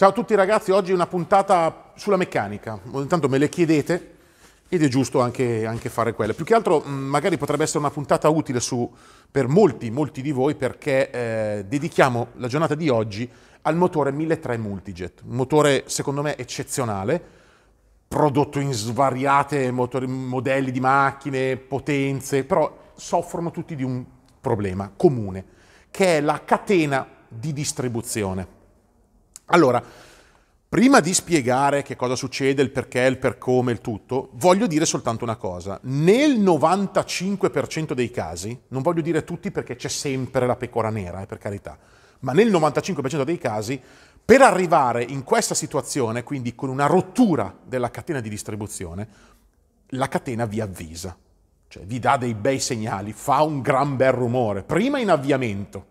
Ciao a tutti ragazzi, oggi una puntata sulla meccanica. Intanto me le chiedete ed è giusto anche, anche fare quella. Più che altro magari potrebbe essere una puntata utile su, per molti, molti di voi perché eh, dedichiamo la giornata di oggi al motore 1300 Multijet, un motore secondo me eccezionale, prodotto in svariate motori, modelli di macchine, potenze, però soffrono tutti di un problema comune, che è la catena di distribuzione. Allora, prima di spiegare che cosa succede, il perché, il per come, il tutto, voglio dire soltanto una cosa. Nel 95% dei casi, non voglio dire tutti perché c'è sempre la pecora nera, eh, per carità, ma nel 95% dei casi, per arrivare in questa situazione, quindi con una rottura della catena di distribuzione, la catena vi avvisa, cioè vi dà dei bei segnali, fa un gran bel rumore, prima in avviamento,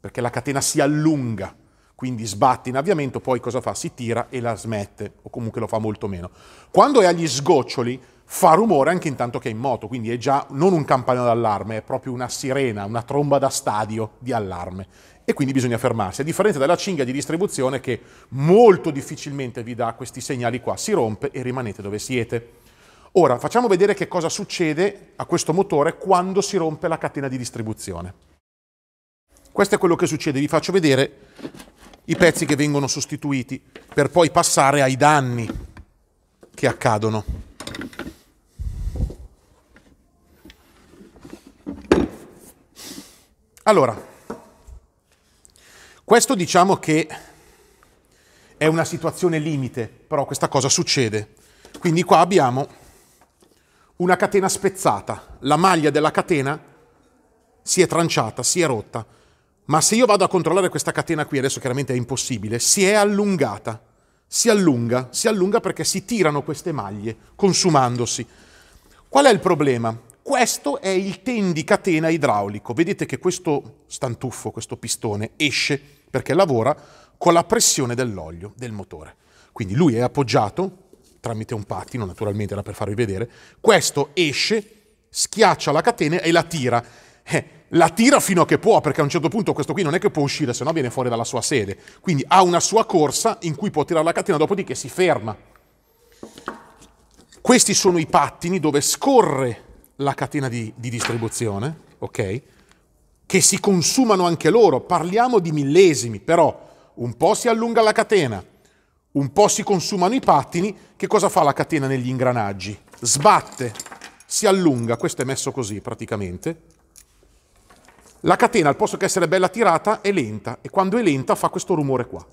perché la catena si allunga, quindi sbatte in avviamento, poi cosa fa? Si tira e la smette, o comunque lo fa molto meno. Quando è agli sgoccioli fa rumore anche intanto che è in moto, quindi è già non un campanello d'allarme, è proprio una sirena, una tromba da stadio di allarme. E quindi bisogna fermarsi, a differenza della cinghia di distribuzione che molto difficilmente vi dà questi segnali qua, si rompe e rimanete dove siete. Ora facciamo vedere che cosa succede a questo motore quando si rompe la catena di distribuzione. Questo è quello che succede, vi faccio vedere i pezzi che vengono sostituiti per poi passare ai danni che accadono. Allora, questo diciamo che è una situazione limite, però questa cosa succede. Quindi qua abbiamo una catena spezzata, la maglia della catena si è tranciata, si è rotta ma se io vado a controllare questa catena qui, adesso chiaramente è impossibile, si è allungata, si allunga, si allunga perché si tirano queste maglie, consumandosi. Qual è il problema? Questo è il tendicatena idraulico. Vedete che questo stantuffo, questo pistone, esce perché lavora con la pressione dell'olio del motore. Quindi lui è appoggiato tramite un pattino, naturalmente era per farvi vedere, questo esce, schiaccia la catena e la tira. Eh, la tira fino a che può, perché a un certo punto questo qui non è che può uscire, se no viene fuori dalla sua sede. Quindi ha una sua corsa in cui può tirare la catena, dopodiché si ferma. Questi sono i pattini dove scorre la catena di, di distribuzione, ok? Che si consumano anche loro. Parliamo di millesimi, però un po' si allunga la catena, un po' si consumano i pattini. Che cosa fa la catena negli ingranaggi? Sbatte, si allunga, questo è messo così praticamente, la catena, al posto che essere bella tirata, è lenta e quando è lenta fa questo rumore qua.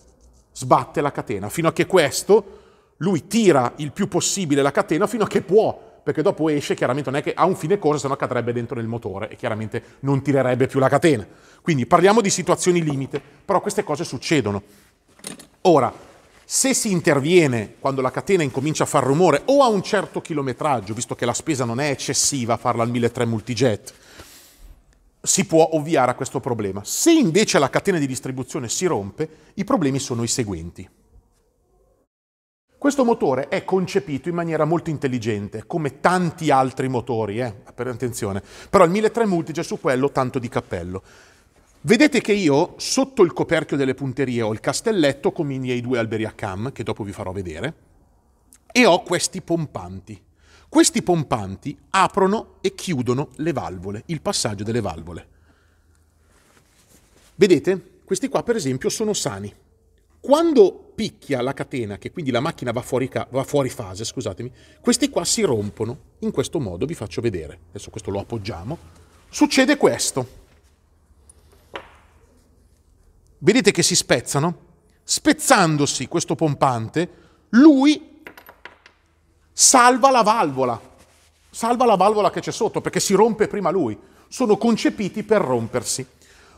Sbatte la catena, fino a che questo, lui tira il più possibile la catena fino a che può, perché dopo esce, chiaramente non è che ha un fine corsa, se no cadrebbe dentro nel motore e chiaramente non tirerebbe più la catena. Quindi parliamo di situazioni limite, però queste cose succedono. Ora, se si interviene quando la catena incomincia a far rumore o a un certo chilometraggio, visto che la spesa non è eccessiva farla al 1300 multijet, si può ovviare a questo problema. Se invece la catena di distribuzione si rompe, i problemi sono i seguenti. Questo motore è concepito in maniera molto intelligente, come tanti altri motori, eh? attenzione, però il 1300 Multijet su quello tanto di cappello. Vedete che io sotto il coperchio delle punterie ho il castelletto con i miei due alberi a cam, che dopo vi farò vedere, e ho questi pompanti. Questi pompanti aprono e chiudono le valvole, il passaggio delle valvole. Vedete? Questi qua per esempio sono sani. Quando picchia la catena, che quindi la macchina va fuori, va fuori fase, scusatemi, questi qua si rompono in questo modo, vi faccio vedere. Adesso questo lo appoggiamo. Succede questo. Vedete che si spezzano? Spezzandosi questo pompante, lui salva la valvola, salva la valvola che c'è sotto perché si rompe prima lui. Sono concepiti per rompersi.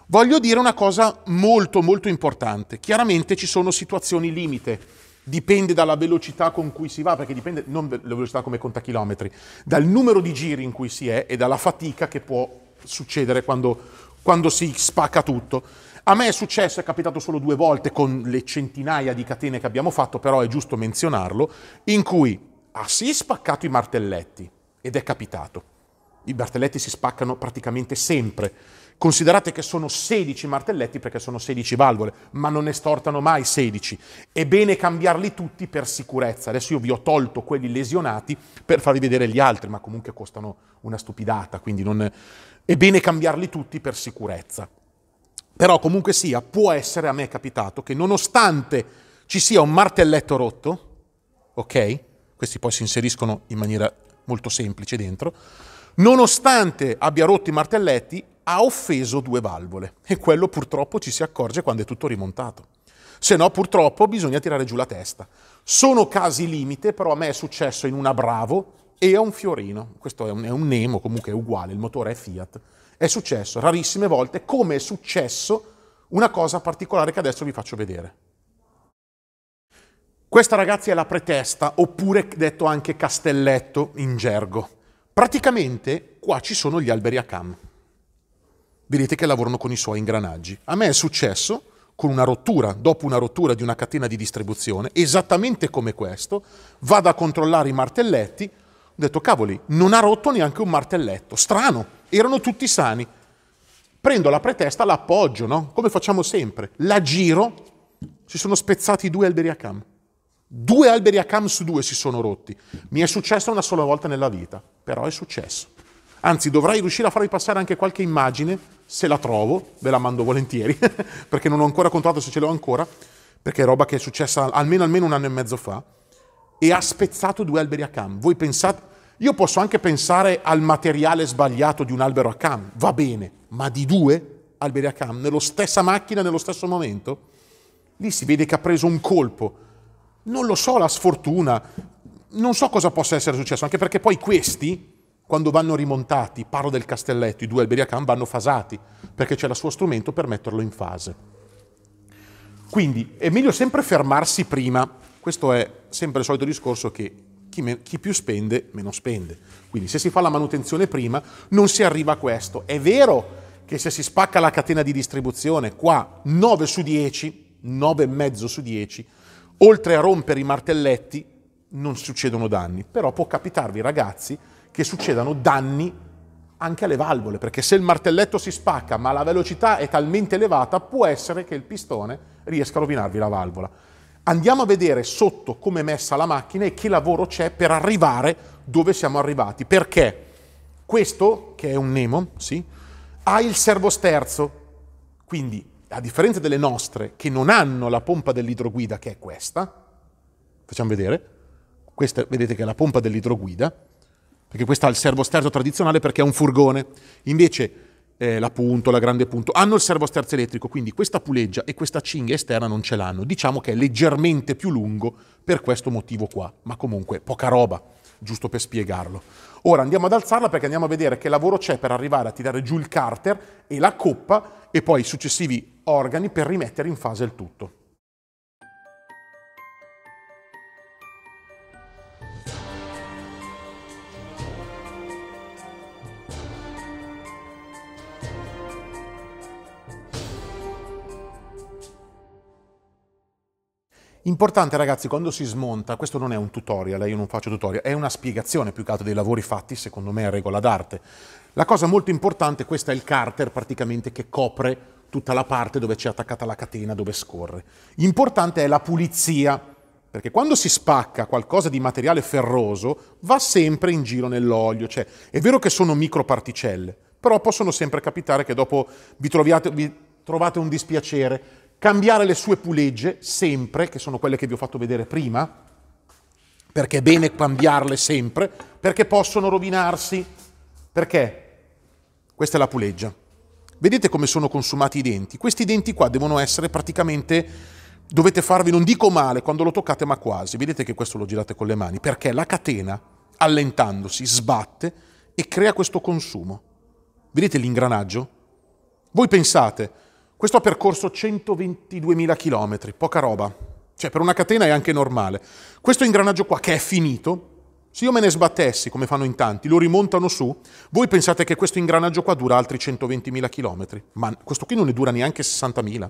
Voglio dire una cosa molto molto importante. Chiaramente ci sono situazioni limite, dipende dalla velocità con cui si va, perché dipende non dalla velocità come conta chilometri, dal numero di giri in cui si è e dalla fatica che può succedere quando, quando si spacca tutto. A me è successo, è capitato solo due volte con le centinaia di catene che abbiamo fatto, però è giusto menzionarlo, in cui ha sì spaccato i martelletti ed è capitato. I martelletti si spaccano praticamente sempre. Considerate che sono 16 martelletti perché sono 16 valvole, ma non ne stortano mai 16. È bene cambiarli tutti per sicurezza. Adesso io vi ho tolto quelli lesionati per farvi vedere gli altri, ma comunque costano una stupidata, quindi non... è bene cambiarli tutti per sicurezza. Però comunque sia, può essere, a me capitato, che nonostante ci sia un martelletto rotto, ok? Questi poi si inseriscono in maniera molto semplice dentro, nonostante abbia rotto i martelletti, ha offeso due valvole e quello purtroppo ci si accorge quando è tutto rimontato. Se no, purtroppo bisogna tirare giù la testa. Sono casi limite, però a me è successo in una Bravo e a un Fiorino. Questo è un, è un Nemo, comunque è uguale, il motore è Fiat. È successo rarissime volte, come è successo una cosa particolare che adesso vi faccio vedere. Questa ragazzi è la pretesta, oppure detto anche castelletto in gergo. Praticamente qua ci sono gli alberi a cam vedete che lavorano con i suoi ingranaggi. A me è successo con una rottura, dopo una rottura di una catena di distribuzione, esattamente come questo, vado a controllare i martelletti, ho detto cavoli, non ha rotto neanche un martelletto, strano, erano tutti sani. Prendo la pretesta, la appoggio, no? Come facciamo sempre, la giro, si sono spezzati due alberi a cam. Due alberi a cam su due si sono rotti. Mi è successo una sola volta nella vita, però è successo. Anzi, dovrai riuscire a farvi passare anche qualche immagine se la trovo, ve la mando volentieri, perché non ho ancora controllato se ce l'ho ancora, perché è roba che è successa almeno, almeno un anno e mezzo fa, e ha spezzato due alberi a cam. Voi pensate, io posso anche pensare al materiale sbagliato di un albero a cam, va bene, ma di due alberi a cam, nello stessa macchina, nello stesso momento? Lì si vede che ha preso un colpo. Non lo so, la sfortuna, non so cosa possa essere successo, anche perché poi questi, quando vanno rimontati, parlo del castelletto, i due alberi a cam vanno fasati, perché c'è il suo strumento per metterlo in fase. Quindi è meglio sempre fermarsi prima, questo è sempre il solito discorso che chi, chi, più spende, meno spende. Quindi se si fa la manutenzione prima, non si arriva a questo. È vero che se si spacca la catena di distribuzione, qua 9 su 10, 9,5 su 10, oltre a rompere i martelletti, non succedono danni. Però può capitarvi, ragazzi, che succedano danni anche alle valvole, perché se il martelletto si spacca ma la velocità è talmente elevata, può essere che il pistone riesca a rovinarvi la valvola. Andiamo a vedere sotto come è messa la macchina e che lavoro c'è per arrivare dove siamo arrivati. Perché questo, che è un Nemo, sì, ha il servosterzo, quindi a differenza delle nostre che non hanno la pompa dell'idroguida, che è questa, facciamo vedere, questa vedete che è la pompa dell'idroguida, perché questo ha il servosterzo tradizionale perché è un furgone. Invece eh, la punto, la grande punto, hanno il servosterzo elettrico, quindi questa puleggia e questa cinghia esterna non ce l'hanno. Diciamo che è leggermente più lungo per questo motivo qua, ma comunque poca roba, giusto per spiegarlo. Ora andiamo ad alzarla perché andiamo a vedere che lavoro c'è per arrivare a tirare giù il carter e la coppa e poi i successivi organi per rimettere in fase il tutto. Importante ragazzi, quando si smonta, questo non è un tutorial, eh, io non faccio tutorial, è una spiegazione più che altro dei lavori fatti, secondo me è regola d'arte. La cosa molto importante, questo è il carter praticamente che copre tutta la parte dove c'è attaccata la catena, dove scorre. Importante è la pulizia, perché quando si spacca qualcosa di materiale ferroso va sempre in giro nell'olio, cioè è vero che sono microparticelle, però possono sempre capitare che dopo vi, troviate, vi trovate un dispiacere, cambiare le sue pulegge sempre, che sono quelle che vi ho fatto vedere prima, perché è bene cambiarle sempre, perché possono rovinarsi. Perché? Questa è la puleggia. Vedete come sono consumati i denti? Questi denti qua devono essere praticamente, dovete farvi, non dico male quando lo toccate, ma quasi. Vedete che questo lo girate con le mani, perché la catena, allentandosi, sbatte e crea questo consumo. Vedete l'ingranaggio? Voi pensate, questo ha percorso 122.000 km, poca roba. Cioè per una catena è anche normale. Questo ingranaggio qua che è finito, se io me ne sbattessi, come fanno in tanti, lo rimontano su, voi pensate che questo ingranaggio qua dura altri 120.000 km, ma questo qui non ne dura neanche 60.000.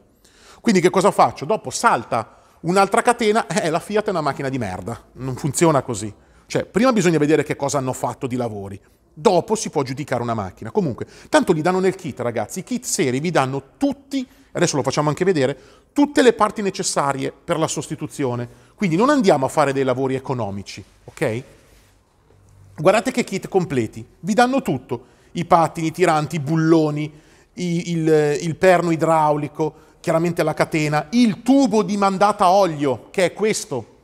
Quindi che cosa faccio? Dopo salta un'altra catena, eh, la Fiat è una macchina di merda, non funziona così. Cioè, prima bisogna vedere che cosa hanno fatto di lavori. Dopo si può giudicare una macchina. Comunque, tanto li danno nel kit, ragazzi. I kit seri vi danno tutti, adesso lo facciamo anche vedere, tutte le parti necessarie per la sostituzione. Quindi non andiamo a fare dei lavori economici, ok? Guardate che kit completi, vi danno tutto. I pattini, i tiranti, i bulloni, i, il, il perno idraulico, chiaramente la catena, il tubo di mandata olio, che è questo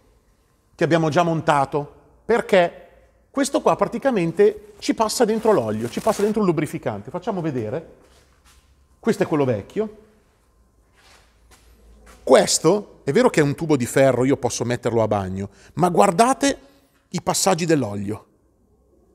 che abbiamo già montato, perché questo qua praticamente ci passa dentro l'olio, ci passa dentro il lubrificante. Facciamo vedere. Questo è quello vecchio. Questo, è vero che è un tubo di ferro, io posso metterlo a bagno, ma guardate i passaggi dell'olio.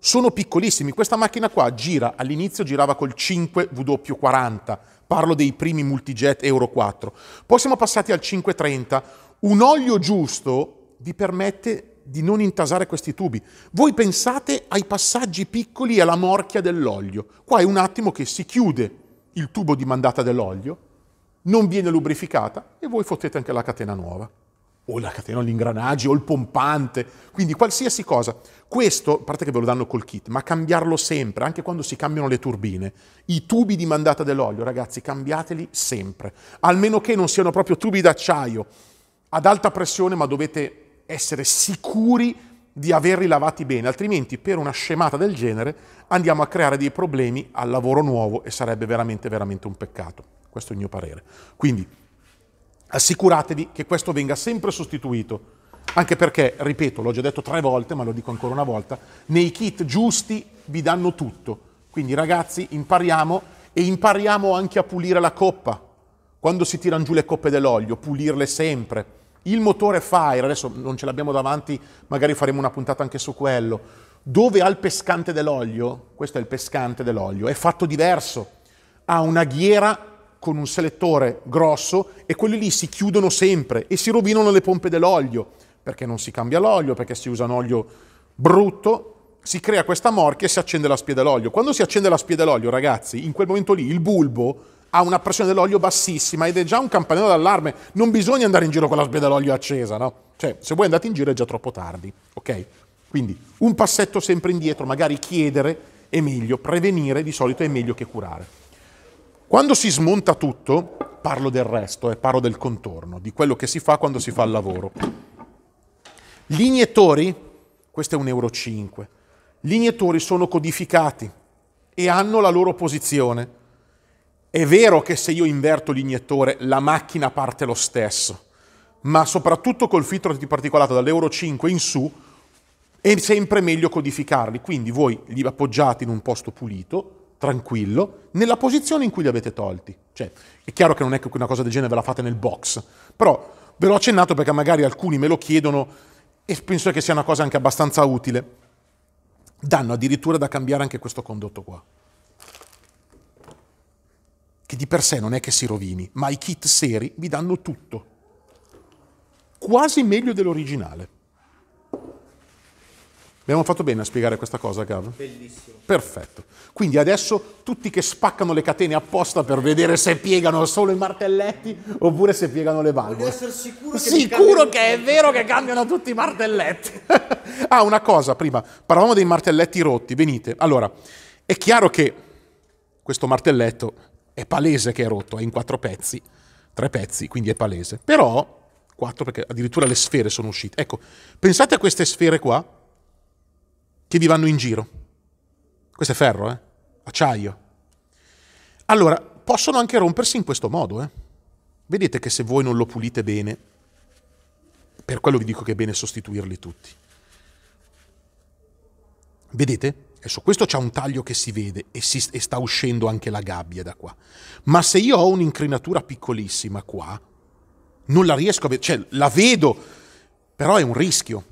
Sono piccolissimi. Questa macchina qua gira, all'inizio girava col 5W40, parlo dei primi multijet Euro 4. Poi siamo passati al 530. Un olio giusto vi permette di non intasare questi tubi. Voi pensate ai passaggi piccoli e alla morchia dell'olio. Qua è un attimo che si chiude il tubo di mandata dell'olio, non viene lubrificata e voi fottete anche la catena nuova. O la catena, o l'ingranaggio, o il pompante, quindi qualsiasi cosa. Questo, a parte che ve lo danno col kit, ma cambiarlo sempre, anche quando si cambiano le turbine. I tubi di mandata dell'olio, ragazzi, cambiateli sempre. Almeno che non siano proprio tubi d'acciaio ad alta pressione, ma dovete essere sicuri di averli lavati bene, altrimenti per una scemata del genere andiamo a creare dei problemi al lavoro nuovo e sarebbe veramente, veramente un peccato. Questo è il mio parere. Quindi assicuratevi che questo venga sempre sostituito, anche perché, ripeto, l'ho già detto tre volte, ma lo dico ancora una volta, nei kit giusti vi danno tutto. Quindi ragazzi impariamo e impariamo anche a pulire la coppa. Quando si tirano giù le coppe dell'olio, pulirle sempre il motore Fire, adesso non ce l'abbiamo davanti, magari faremo una puntata anche su quello, dove ha il pescante dell'olio, questo è il pescante dell'olio, è fatto diverso, ha una ghiera con un selettore grosso e quelli lì si chiudono sempre e si rovinano le pompe dell'olio, perché non si cambia l'olio, perché si usa un olio brutto, si crea questa morchia e si accende la spia dell'olio. Quando si accende la spia dell'olio, ragazzi, in quel momento lì il bulbo ha una pressione dell'olio bassissima ed è già un campanello d'allarme. Non bisogna andare in giro con la spia dell'olio accesa, no? Cioè, se voi andate in giro è già troppo tardi, ok? Quindi un passetto sempre indietro, magari chiedere è meglio, prevenire di solito è meglio che curare. Quando si smonta tutto, parlo del resto, eh, parlo del contorno, di quello che si fa quando si fa il lavoro. Gli iniettori, questo è un euro 5, gli iniettori sono codificati e hanno la loro posizione. È vero che se io inverto l'iniettore la macchina parte lo stesso, ma soprattutto col filtro di particolato dall'Euro 5 in su è sempre meglio codificarli, quindi voi li appoggiate in un posto pulito, tranquillo, nella posizione in cui li avete tolti. Cioè, è chiaro che non è che una cosa del genere ve la fate nel box, però ve l'ho accennato perché magari alcuni me lo chiedono e penso che sia una cosa anche abbastanza utile. Danno addirittura da cambiare anche questo condotto qua di per sé non è che si rovini, ma i kit seri vi danno tutto. Quasi meglio dell'originale. Abbiamo fatto bene a spiegare questa cosa, Gav? Bellissimo. Perfetto. Quindi adesso tutti che spaccano le catene apposta per vedere se piegano solo i martelletti oppure se piegano le valvole. Voglio essere sicuro che, Sicuro che è vero che cambiano tutti i martelletti. ah, una cosa, prima, parlavamo dei martelletti rotti, venite. Allora, è chiaro che questo martelletto è palese che è rotto, è in quattro pezzi, tre pezzi, quindi è palese. Però, quattro perché addirittura le sfere sono uscite. Ecco, pensate a queste sfere qua che vi vanno in giro. Questo è ferro, eh? Acciaio. Allora, possono anche rompersi in questo modo, eh? Vedete che se voi non lo pulite bene, per quello vi dico che è bene sostituirli tutti. Vedete? Adesso questo c'ha un taglio che si vede e, si, e sta uscendo anche la gabbia da qua. Ma se io ho un'incrinatura piccolissima qua, non la riesco a vedere, cioè la vedo, però è un rischio.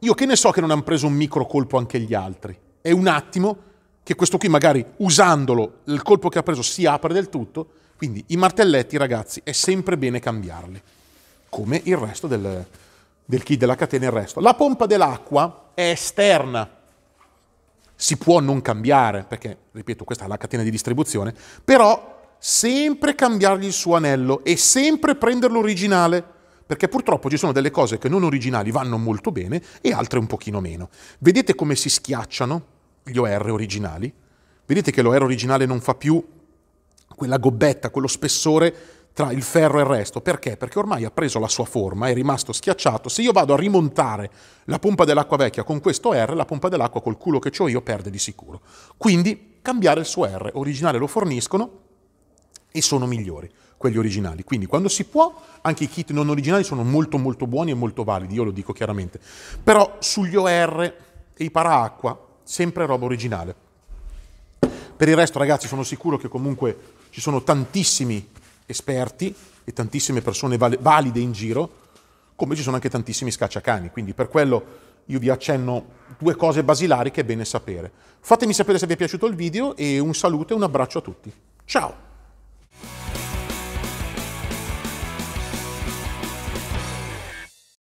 Io che ne so che non hanno preso un micro colpo anche gli altri. È un attimo che questo qui magari usandolo, il colpo che ha preso si apre del tutto. Quindi i martelletti, ragazzi, è sempre bene cambiarli, come il resto del, del kit della catena e il resto. La pompa dell'acqua è esterna, si può non cambiare, perché, ripeto, questa è la catena di distribuzione, però sempre cambiargli il suo anello e sempre prenderlo originale, perché purtroppo ci sono delle cose che non originali vanno molto bene e altre un pochino meno. Vedete come si schiacciano? gli OR originali. Vedete che l'OR originale non fa più quella gobbetta, quello spessore tra il ferro e il resto. Perché? Perché ormai ha preso la sua forma, è rimasto schiacciato. Se io vado a rimontare la pompa dell'acqua vecchia con questo R, la pompa dell'acqua col culo che ho io perde di sicuro. Quindi cambiare il suo R. Originale lo forniscono e sono migliori quelli originali. Quindi quando si può, anche i kit non originali sono molto molto buoni e molto validi, io lo dico chiaramente. Però sugli OR e i paraacqua, sempre roba originale. Per il resto, ragazzi, sono sicuro che comunque ci sono tantissimi esperti e tantissime persone valide in giro, come ci sono anche tantissimi scacciacani. Quindi per quello io vi accenno due cose basilari che è bene sapere. Fatemi sapere se vi è piaciuto il video e un saluto e un abbraccio a tutti. Ciao!